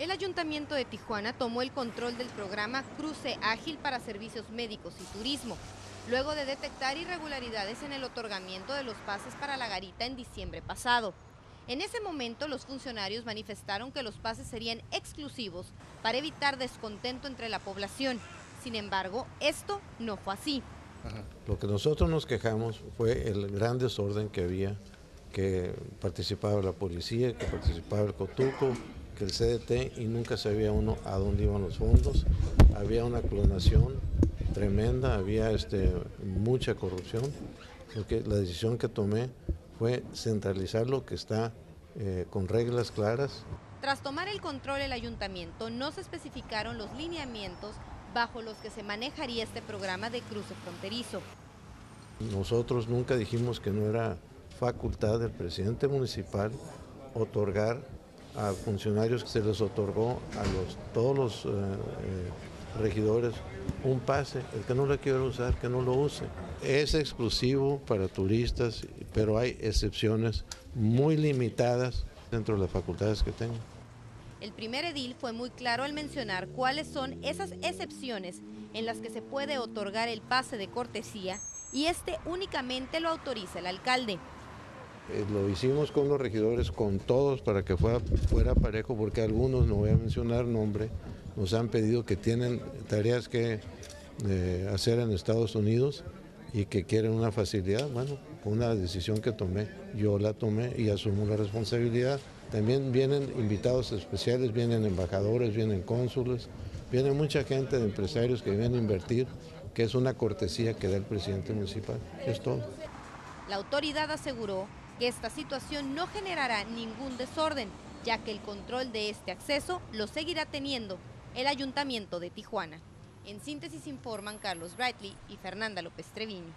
El Ayuntamiento de Tijuana tomó el control del programa Cruce Ágil para Servicios Médicos y Turismo, luego de detectar irregularidades en el otorgamiento de los pases para la garita en diciembre pasado. En ese momento los funcionarios manifestaron que los pases serían exclusivos para evitar descontento entre la población. Sin embargo, esto no fue así. Lo que nosotros nos quejamos fue el gran desorden que había, que participaba la policía, que participaba el Cotuco, el CDT y nunca sabía uno a dónde iban los fondos. Había una clonación tremenda, había este, mucha corrupción. Porque la decisión que tomé fue centralizar lo que está eh, con reglas claras. Tras tomar el control el ayuntamiento, no se especificaron los lineamientos bajo los que se manejaría este programa de cruce fronterizo. Nosotros nunca dijimos que no era facultad del presidente municipal otorgar a funcionarios que se les otorgó a los, todos los eh, eh, regidores un pase, el que no lo quiera usar, que no lo use. Es exclusivo para turistas, pero hay excepciones muy limitadas dentro de las facultades que tengo. El primer edil fue muy claro al mencionar cuáles son esas excepciones en las que se puede otorgar el pase de cortesía y este únicamente lo autoriza el alcalde. Eh, lo hicimos con los regidores, con todos, para que fuera, parejo, porque algunos, no voy a mencionar nombre, nos han pedido que tienen tareas que eh, hacer en Estados Unidos y que quieren una facilidad. Bueno, una decisión que tomé, yo la tomé y asumo la responsabilidad. También vienen invitados especiales, vienen embajadores, vienen cónsules, viene mucha gente de empresarios que vienen a invertir, que es una cortesía que da el presidente municipal. Es todo. La autoridad aseguró que esta situación no generará ningún desorden, ya que el control de este acceso lo seguirá teniendo el Ayuntamiento de Tijuana. En síntesis informan Carlos Brightley y Fernanda López Treviño.